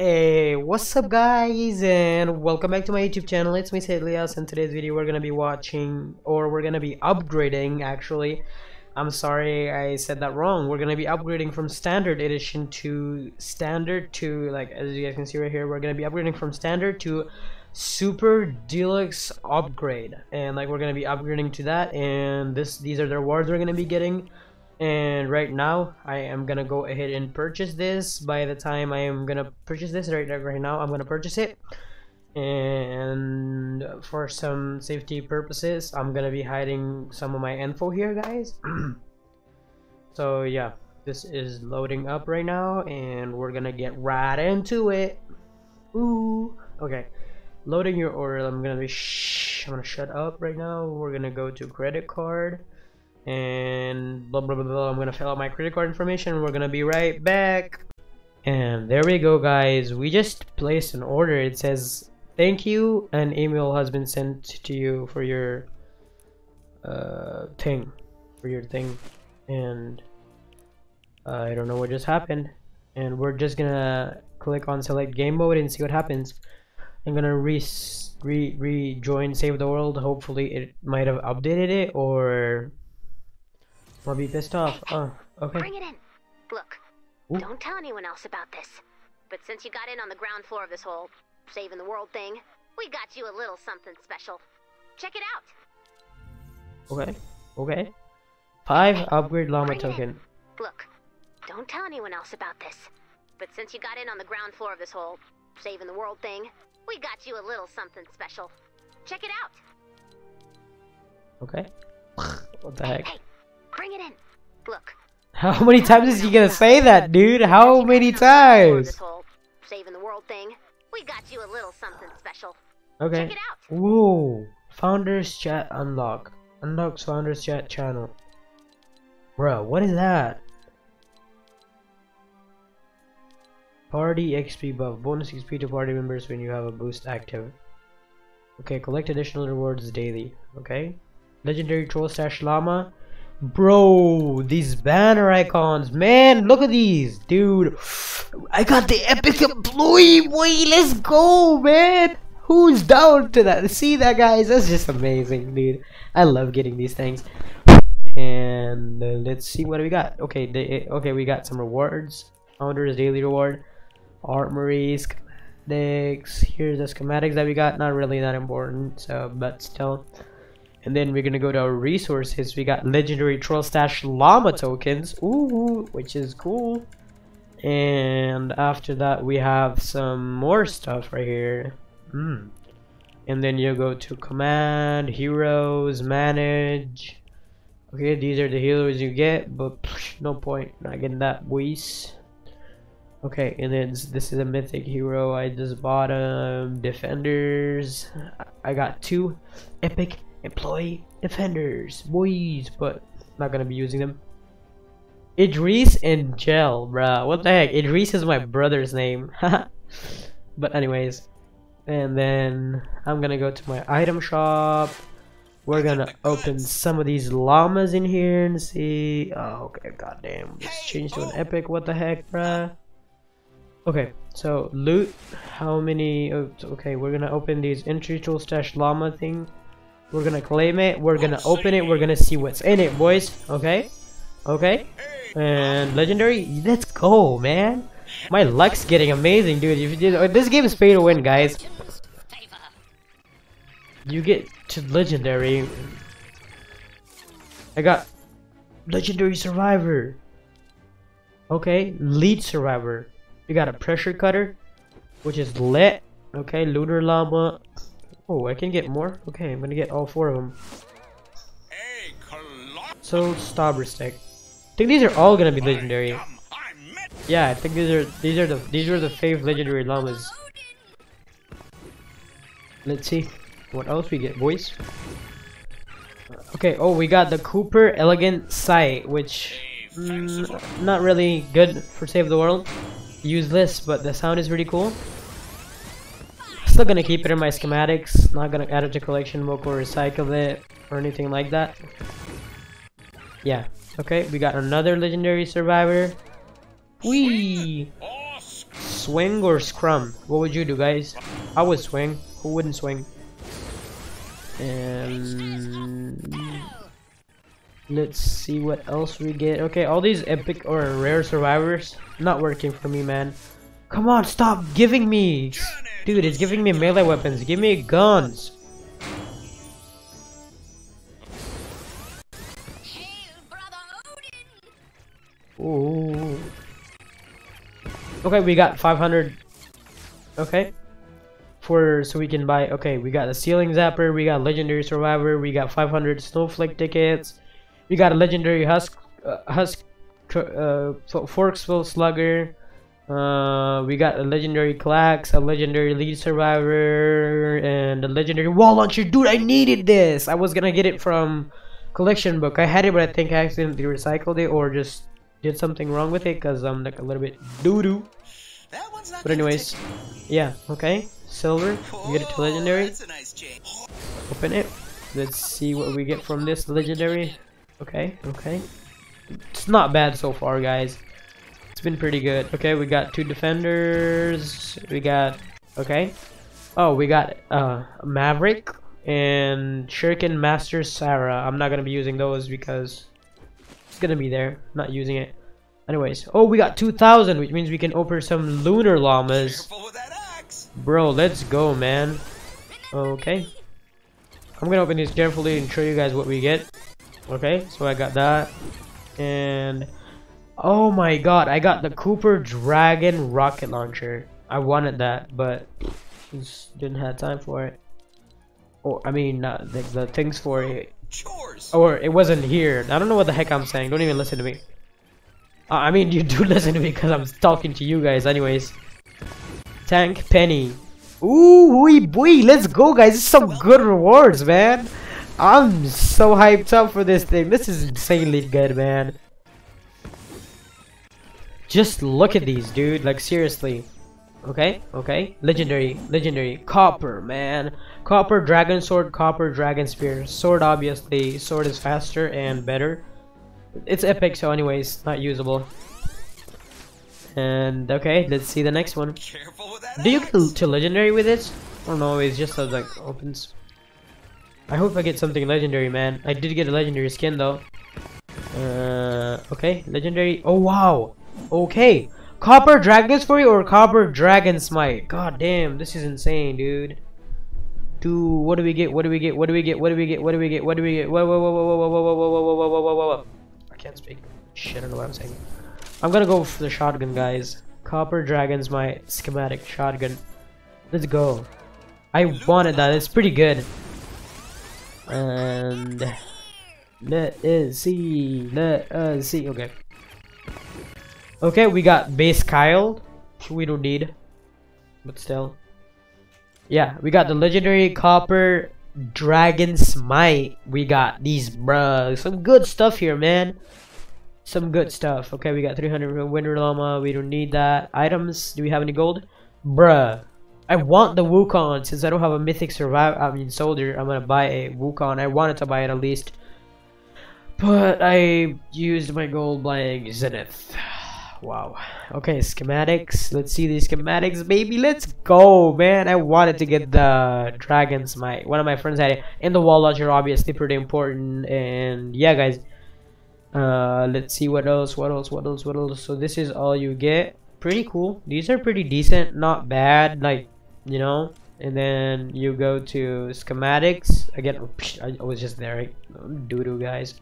Hey, what's up guys and welcome back to my YouTube channel. It's me Elyas and today's video we're gonna be watching or we're gonna be upgrading actually. I'm sorry I said that wrong. We're gonna be upgrading from standard edition to standard to like as you guys can see right here we're gonna be upgrading from standard to super deluxe upgrade and like we're gonna be upgrading to that and this these are the rewards we're gonna be getting and right now I am gonna go ahead and purchase this. By the time I am gonna purchase this right, right now I'm gonna purchase it. And for some safety purposes I'm gonna be hiding some of my info here guys. So yeah this is loading up right now and we're gonna get right into it. Ooh okay. Loading your order I'm gonna be shh I'm gonna shut up right now. We're gonna go to credit card and blah blah blah blah I'm gonna fill out my credit card information. We're gonna be right back. And there we go guys. We just placed an order. It says thank you. An email has been sent to you for your uh, thing for your thing. And I don't know what just happened. And we're just gonna click on select game mode and see what happens. I'm gonna re re rejoin save the world. Hopefully it might have updated it or I'll be pissed off. Oh, okay. Bring it in. Look, Ooh. don't tell anyone else about this. But since you got in on the ground floor of this whole saving the world thing, we got you a little something special. Check it out. Okay. Okay. Five upgrade llama token. Look, don't tell anyone else about this. But since you got in on the ground floor of this whole saving the world thing, we got you a little something special. Check it out. Okay. what the heck? Hey, Bring it in. Look. How many times is he gonna say that, dude? How many times? Saving the world thing. We got you a little something special. Okay. Check it out. Whoa. Founders chat unlock. Unlocks founders chat channel. Bro, what is that? Party XP buff. Bonus XP to party members when you have a boost active. Okay, collect additional rewards daily. Okay. Legendary Troll Stash Llama. Bro, these banner icons, man, look at these, dude. I got the epic employee, boy. Let's go, man. Who's down to that? See that, guys? That's just amazing, dude. I love getting these things. And uh, let's see what we got. Okay, they, okay, we got some rewards. Founders daily reward, armory, schematics. Here's the schematics that we got. Not really that important, so but still and then we're gonna go to our resources. We got legendary troll stash llama tokens. Ooh which is cool. And after that we have some more stuff right here. Mm. and then you go to command heroes manage. Okay these are the heroes you get but psh, no point. Not getting that boys okay and then this is a mythic hero. I just bought um defenders. I got two epic employee defenders boys but not gonna be using them. Idris and Gel bruh. What the heck? Idris is my brother's name. But anyways and then I'm gonna go to my item shop. We're gonna open some of these llamas in here and see. Oh okay goddamn. Let's change to an oh. epic. What the heck bruh? Okay so loot. How many? Oh, okay we're gonna open these entry tool stash llama thing we're gonna claim it. We're gonna open it. We're gonna see what's in it, boys. Okay? Okay? And legendary. Let's go, man. My luck's getting amazing, dude. If you did, oh, this game is pay to win, guys. You get to legendary. I got legendary survivor. Okay, lead survivor. You got a pressure cutter, which is lit. Okay, looter llama. Oh, I can get more? Okay, I'm gonna get all four of them. So, Stobber Stick. I think these are all gonna be legendary. Yeah, I think these are these are the these are the fave legendary llamas. Let's see what else we get, boys. Okay, oh, we got the Cooper Elegant Sight, which mm, not really good for Save the World. Useless, but the sound is really cool still gonna keep it in my schematics, not gonna add it to collection book or recycle it or anything like that. Yeah, okay, we got another legendary survivor. Whee! swing or scrum? What would you do, guys? I would swing. Who wouldn't swing? And let's see what else we get. Okay, all these epic or rare survivors not working for me, man. Come on, stop giving me, dude. It's giving me melee weapons. Give me guns. Ooh. Okay, we got 500. Okay. For so we can buy. Okay, we got a ceiling zapper. We got legendary survivor. We got 500 snowflake tickets. We got a legendary husk, uh, husk, uh, forksville slugger. Uh, we got a legendary Klax, a legendary lead survivor, and a legendary wall launcher. Dude, I needed this. I was gonna get it from collection book. I had it, but I think I accidentally recycled it or just did something wrong with it because I'm like a little bit doo doo. But anyways, yeah, okay. Silver, you get it to legendary. Open it. Let's see what we get from this legendary. Okay, okay. It's not bad so far, guys. It's been pretty good. Okay, we got two defenders. We got okay. Oh, we got uh Maverick and Shuriken Master Sarah. I'm not gonna be using those because it's gonna be there. not using it. Anyways, oh, we got 2,000, which means we can open some lunar llamas. Bro, let's go, man. Okay. I'm gonna open these carefully and show you guys what we get. Okay, so I got that. And oh my god, I got the Cooper Dragon rocket launcher. I wanted that, but just didn't have time for it. Or I mean, the, the things for it. Chores. Or it wasn't here. I don't know what the heck I'm saying. Don't even listen to me. Uh, I mean, you do listen to me because I'm talking to you guys, anyways. Tank Penny. Ooh, wee boy, let's go, guys. Is some good rewards, man. I'm so hyped up for this thing. This is insanely good, man. Just look at these, dude. Like, seriously. Okay, okay. Legendary, legendary. Copper, man. Copper, dragon sword, copper, dragon spear. Sword, obviously. Sword is faster and better. It's epic, so anyways, not usable. And, okay, let's see the next one. Do you get to legendary with this? Or no, it's just like opens. I hope I get something legendary, man. I did get a legendary skin, though. Uh, okay, legendary. Oh, wow. Okay. Copper Dragon Fury or Copper Dragon Smite? God damn, this is insane, dude. Dude, what do we get? What do we get? What do we get? What do we get? What do we get? What do we get? Whoa, whoa, whoa, whoa, whoa, whoa, whoa, whoa, whoa, whoa, whoa, whoa. I can't speak. Shit, I don't know what I'm saying. I'm gonna go for the shotgun, guys. Copper Dragon's my schematic shotgun. Let's go. I wanted that. It's pretty good. And let us see. Let us see. Okay. Okay, we got base Kyle. We don't need. But still. Yeah, we got the legendary copper dragon smite. We got these bruh. Some good stuff here, man. Some good stuff. Okay, we got 300 winter llama. We don't need that. Items. Do we have any gold? Bruh. I want the Wukong since I don't have a mythic survive. I mean soldier. I'm gonna buy a Wukong. I wanted to buy it at least, but I used my gold buying Zenith. Wow. Okay, schematics. Let's see these schematics, baby. Let's go, man. I wanted to get the dragons. My one of my friends had it, and the wall launcher, obviously pretty important. And yeah, guys. Uh, let's see what else. What else? What else? What else? So this is all you get. Pretty cool. These are pretty decent. Not bad. Like you know and then you go to schematics again I was just there right? doo-doo guys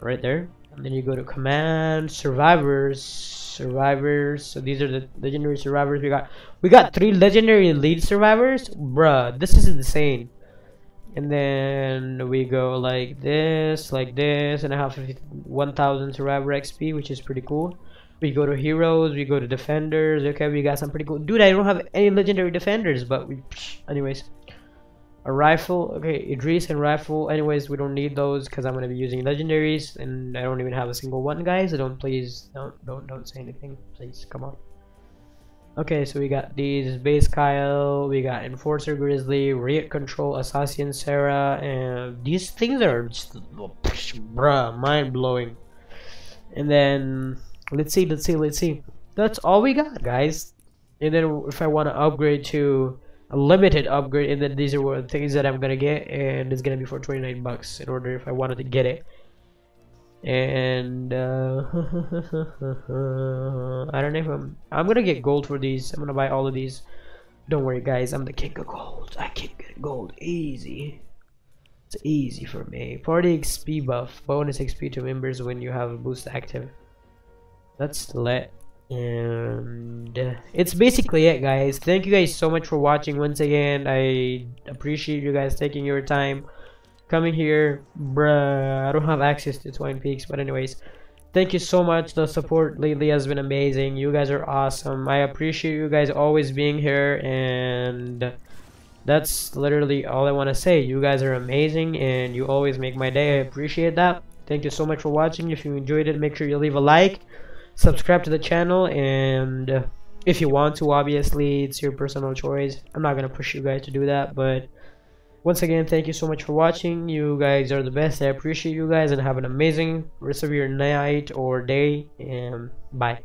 right there and then you go to command survivors survivors so these are the legendary survivors we got we got three legendary lead survivors bruh this is insane and then we go like this like this and I have 1000 survivor XP which is pretty cool we go to heroes, we go to defenders. Okay, we got some pretty cool. Dude, I don't have any legendary defenders, but we. Anyways, a rifle. Okay, Idris and rifle. Anyways, we don't need those because I'm gonna be using legendaries, and I don't even have a single one, guys. So don't please don't don't don't say anything, please. Come on. Okay, so we got these base Kyle, we got Enforcer Grizzly, Riot Control, Assassin Sarah, and these things are just bruh, mind blowing. And then let's see let's see let's see that's all we got guys and then if I want to upgrade to a limited upgrade and then these are what things that I'm gonna get and it's gonna be for 29 bucks in order if I wanted to get it. And uh, I don't know if I'm I'm gonna get gold for these. I'm gonna buy all of these. Don't worry guys. I'm the king of gold. I can get gold easy. It's easy for me. Party XP buff. Bonus XP to members when you have a boost active. That's lit and uh, it's basically it guys. Thank you guys so much for watching once again. I appreciate you guys taking your time coming here. Bruh i don't have access to twin peaks but anyways thank you so much. The support lately has been amazing. You guys are awesome. I appreciate you guys always being here and that's literally all i want to say. You guys are amazing and you always make my day. I appreciate that. Thank you so much for watching. If you enjoyed it make sure you leave a like subscribe to the channel and if you want to obviously it's your personal choice. I'm not gonna push you guys to do that but once again thank you so much for watching. You guys are the best. I appreciate you guys and have an amazing rest of your night or day and bye